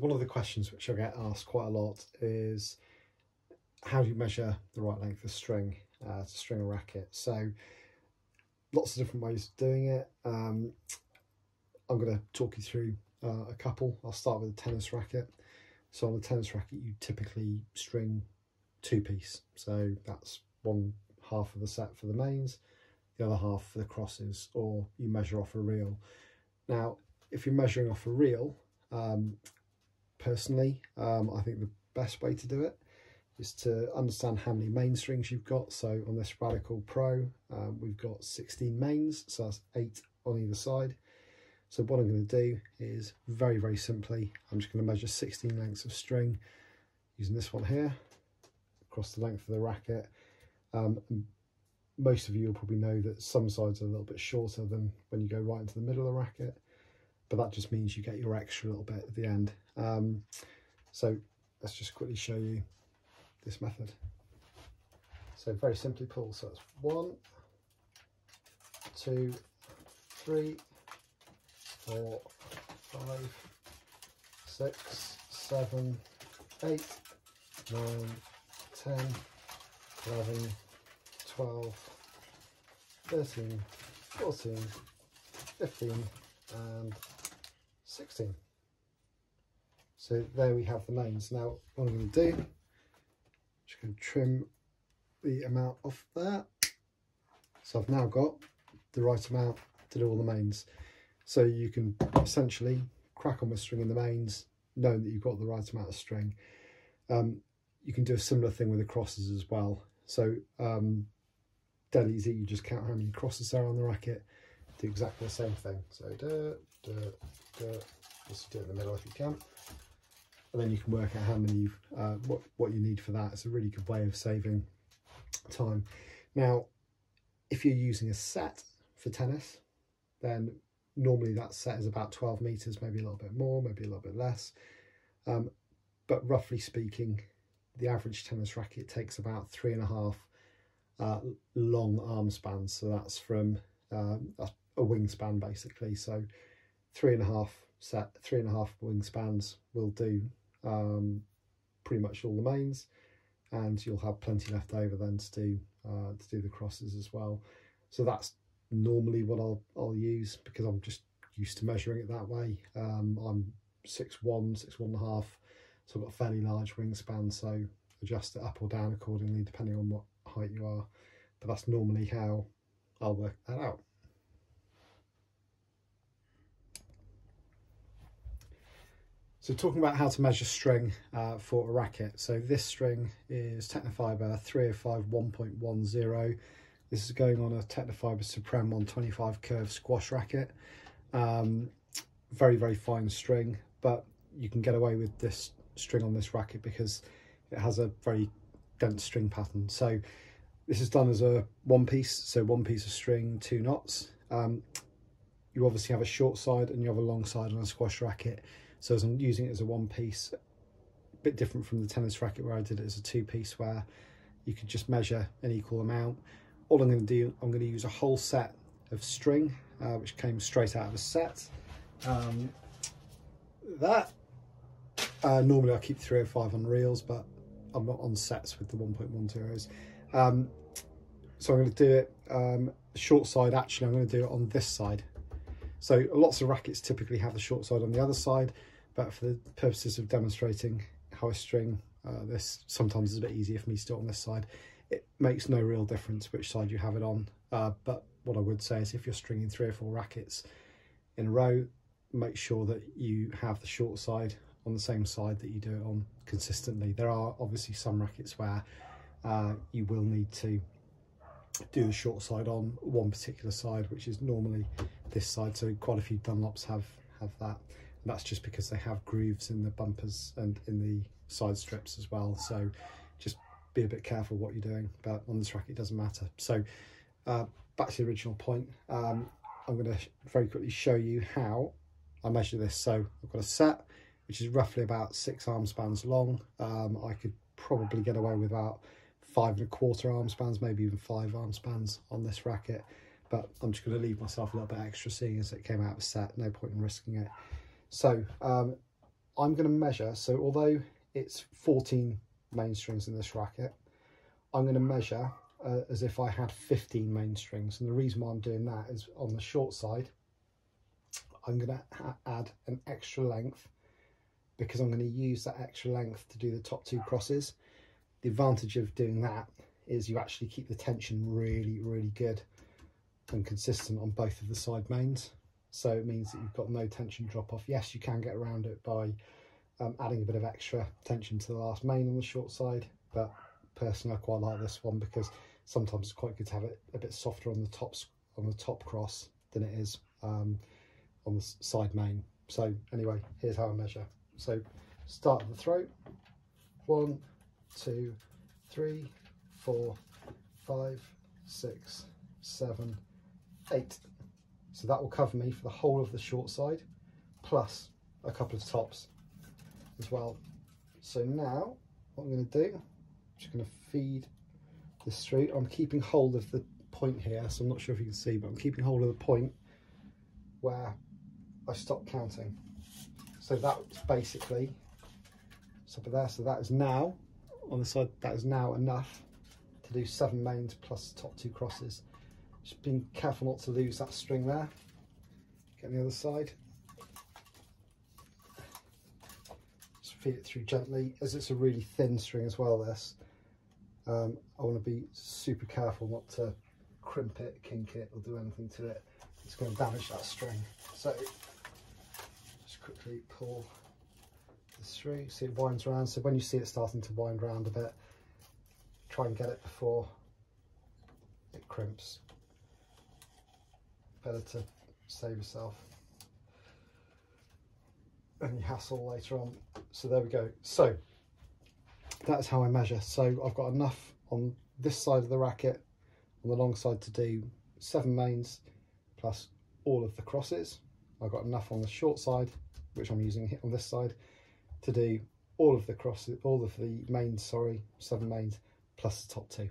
one of the questions which I get asked quite a lot is how do you measure the right length of string uh, to string a racket? So lots of different ways of doing it. Um, I'm going to talk you through uh, a couple. I'll start with a tennis racket. So on a tennis racket, you typically string two piece. So that's one half of the set for the mains, the other half for the crosses, or you measure off a reel. Now, if you're measuring off a reel, um, personally, um, I think the best way to do it is to understand how many main strings you've got. So on this Radical Pro, um, we've got 16 mains, so that's eight on either side. So what I'm going to do is very, very simply, I'm just going to measure 16 lengths of string using this one here across the length of the racket. Um, most of you will probably know that some sides are a little bit shorter than when you go right into the middle of the racket, but that just means you get your extra little bit at the end. Um, so let's just quickly show you this method. So very simply pull, so it's one, two, three, four, five, six, seven, eight, nine, 10, 11, 12, 13, 14, 15 and 16. So there we have the mains. Now what I'm going to do, just going to trim the amount off there. So I've now got the right amount to do all the mains. So you can essentially crack on with string in the mains, knowing that you've got the right amount of string. Um, you can do a similar thing with the crosses as well. So um, dead easy, you just count how many crosses there are on the racket, do exactly the same thing. So duh, duh, duh, just do it in the middle if you can. And then you can work out how many, uh, what, what you need for that. It's a really good way of saving time. Now, if you're using a set for tennis, then normally that set is about 12 meters, maybe a little bit more, maybe a little bit less. Um, but roughly speaking, the average tennis racket takes about three and a half uh, long arm spans. So that's from um, a wingspan basically. So three and a half set, three and a half wingspans will do um, pretty much all the mains, and you'll have plenty left over then to do uh, to do the crosses as well. So that's normally what I'll I'll use because I'm just used to measuring it that way. Um, I'm six one, six one and a half so I've got a fairly large wingspan, so adjust it up or down accordingly depending on what height you are. But that's normally how I'll work that out. So talking about how to measure string uh, for a racket. So this string is Tecnifibre 305 1.10. This is going on a Tecnifibre Supreme 125 curve squash racket. Um, very, very fine string, but you can get away with this string on this racket because it has a very dense string pattern. So this is done as a one piece, so one piece of string, two knots. Um, you obviously have a short side and you have a long side on a squash racket. So as I'm using it as a one piece, a bit different from the tennis racket where I did it as a two piece where you could just measure an equal amount. All I'm going to do, I'm going to use a whole set of string, uh, which came straight out of a set. Um, that uh, normally I keep three or five on reels, but I'm not on sets with the 1.10s. Um, so I'm going to do it um, short side. Actually, I'm going to do it on this side. So lots of rackets typically have the short side on the other side, but for the purposes of demonstrating how I string uh, this, sometimes it's a bit easier for me to do on this side. It makes no real difference which side you have it on, uh, but what I would say is if you're stringing three or four rackets in a row, make sure that you have the short side on the same side that you do it on consistently. There are obviously some rackets where uh, you will need to do the short side on one particular side, which is normally this side. So quite a few Dunlops have, have that. And that's just because they have grooves in the bumpers and in the side strips as well. So just be a bit careful what you're doing, but on this racket it doesn't matter. So uh, back to the original point, um, I'm going to very quickly show you how I measure this. So I've got a set, which is roughly about six arm spans long. Um, I could probably get away with about five and a quarter arm spans, maybe even five arm spans on this racket. But I'm just going to leave myself a little bit extra seeing as it came out of set. No point in risking it. So um, I'm going to measure, so although it's 14 main strings in this racket, I'm going to measure uh, as if I had 15 main strings. And the reason why I'm doing that is on the short side, I'm going to add an extra length because I'm going to use that extra length to do the top two crosses. The advantage of doing that is you actually keep the tension really, really good and consistent on both of the side mains. So it means that you've got no tension drop off. Yes, you can get around it by um, adding a bit of extra tension to the last main on the short side, but personally I quite like this one because sometimes it's quite good to have it a bit softer on the tops on the top cross than it is um, on the side main. So anyway, here's how I measure. So start at the throat, one, two, three, four, five, six, seven, eight. So that will cover me for the whole of the short side, plus a couple of tops as well. So now what I'm going to do, I'm just going to feed this through. I'm keeping hold of the point here, so I'm not sure if you can see, but I'm keeping hold of the point where I stopped counting. So that's basically up there. So that is now on the side. That is now enough to do seven mains plus top two crosses. Just being careful not to lose that string there. Get on the other side. Just feed it through gently, as it's a really thin string as well. This um, I want to be super careful not to crimp it, kink it, or do anything to it. It's going to damage that string. So just quickly pull this through. See it winds around. So when you see it starting to wind around a bit, try and get it before it crimps. Better to save yourself any hassle later on. So there we go. So that's how I measure. So I've got enough on this side of the racket on the long side to do seven mains plus all of the crosses. I've got enough on the short side, which I'm using on this side, to do all of the crosses, all of the mains, sorry, seven mains plus the top two.